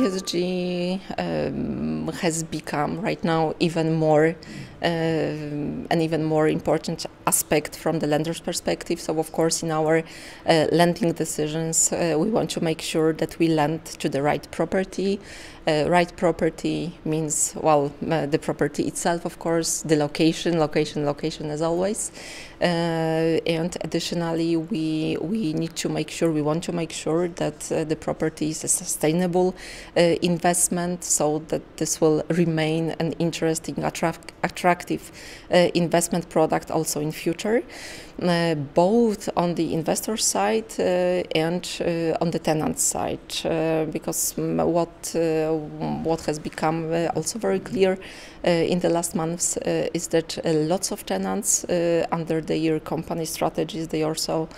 ESG um, has become right now even more uh, an even more important aspect from the lender's perspective. So, of course, in our uh, lending decisions, uh, we want to make sure that we lend to the right property. Uh, right property means, well, uh, the property itself, of course, the location, location, location as always. Uh, and additionally, we, we need to make sure, we want to make sure that the property is sustainable Uh, investment so that this will remain an interesting, attract, attractive uh, investment product also in future, uh, both on the investor side uh, and uh, on the tenant side, uh, because what what has become also very clear in the last months is that lots of tenants under their company strategies they also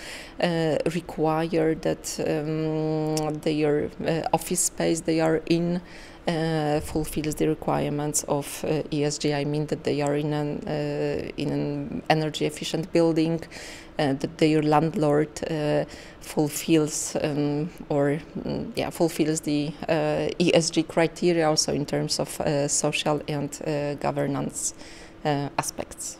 require that um, their office space they are in uh, fulfills the requirements of uh, ESG. I mean that they are in an uh, in an energy efficient building, uh, that their landlord uh, fulfills um, or um, yeah fulfills the uh, ESG criteria also in terms of social and governance aspects.